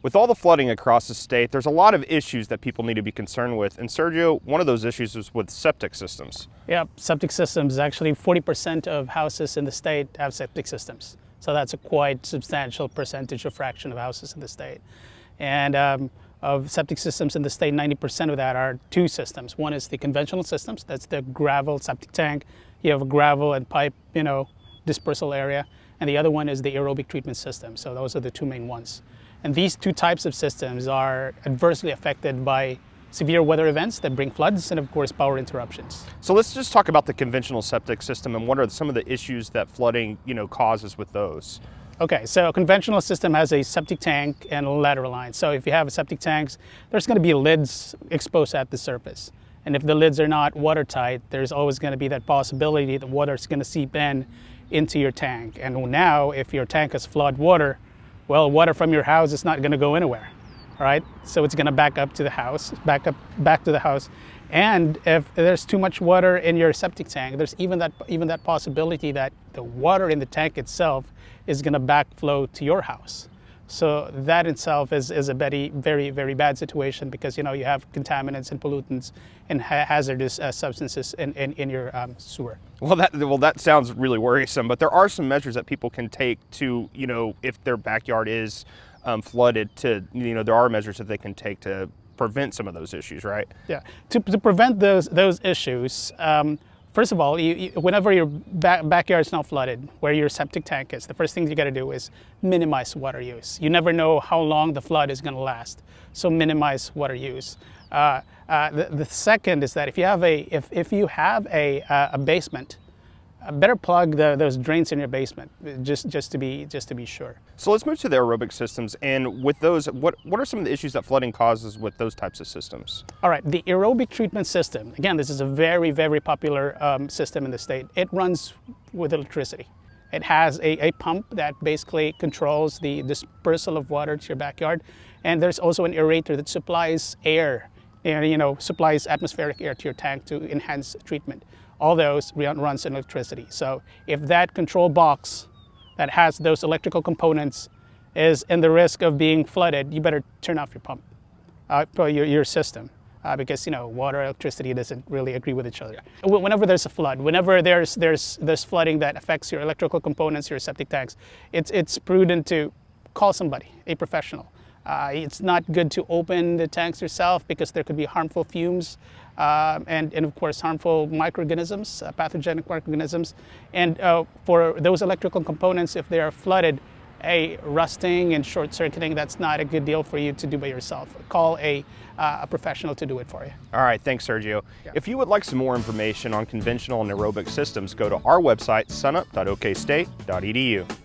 With all the flooding across the state, there's a lot of issues that people need to be concerned with. And Sergio, one of those issues is with septic systems. Yeah, septic systems. Actually, 40% of houses in the state have septic systems. So that's a quite substantial percentage or fraction of houses in the state. And um, of septic systems in the state, 90% of that are two systems. One is the conventional systems, that's the gravel septic tank. You have a gravel and pipe, you know, dispersal area. And the other one is the aerobic treatment system. So those are the two main ones. And these two types of systems are adversely affected by severe weather events that bring floods and of course power interruptions. So let's just talk about the conventional septic system and what are some of the issues that flooding, you know, causes with those. Okay, so a conventional system has a septic tank and a lateral line. So if you have a septic tanks, there's going to be lids exposed at the surface. And if the lids are not watertight, there's always going to be that possibility that water is going to seep in into your tank. And now, if your tank has flood water, well, water from your house is not going to go anywhere, right? So it's going to back up to the house, back up, back to the house. And if there's too much water in your septic tank, there's even that, even that possibility that the water in the tank itself is going to backflow to your house. So that itself is, is a very, very, very bad situation because you know you have contaminants and pollutants and ha hazardous uh, substances in, in, in your um, sewer. Well, that well that sounds really worrisome. But there are some measures that people can take to you know if their backyard is um, flooded. To you know there are measures that they can take to prevent some of those issues, right? Yeah. To, to prevent those those issues. Um, First of all, you, you, whenever your back, backyard is not flooded, where your septic tank is, the first thing you got to do is minimize water use. You never know how long the flood is going to last, so minimize water use. Uh, uh, the, the, second is that if you have a if, if you have a, uh, a basement, better plug the, those drains in your basement just just to be just to be sure. So let's move to the aerobic systems and with those what what are some of the issues that flooding causes with those types of systems? All right, the aerobic treatment system. Again, this is a very very popular um, system in the state. It runs with electricity. It has a, a pump that basically controls the dispersal of water to your backyard, and there's also an aerator that supplies air and you know supplies atmospheric air to your tank to enhance treatment all those runs in electricity. So if that control box that has those electrical components is in the risk of being flooded, you better turn off your pump, uh, your, your system. Uh, because you know water electricity doesn't really agree with each other. Whenever there's a flood, whenever there's there's there's flooding that affects your electrical components, your septic tanks, it's it's prudent to call somebody, a professional. Uh, it's not good to open the tanks yourself because there could be harmful fumes uh, and, and, of course harmful microorganisms, uh, pathogenic microorganisms. And uh, for those electrical components, if they are flooded, a rusting and short circuiting, that's not a good deal for you to do by yourself. Call a, uh, a professional to do it for you. All right, thanks Sergio. Yeah. If you would like some more information on conventional and aerobic systems, go to our website, sunup.okstate.edu.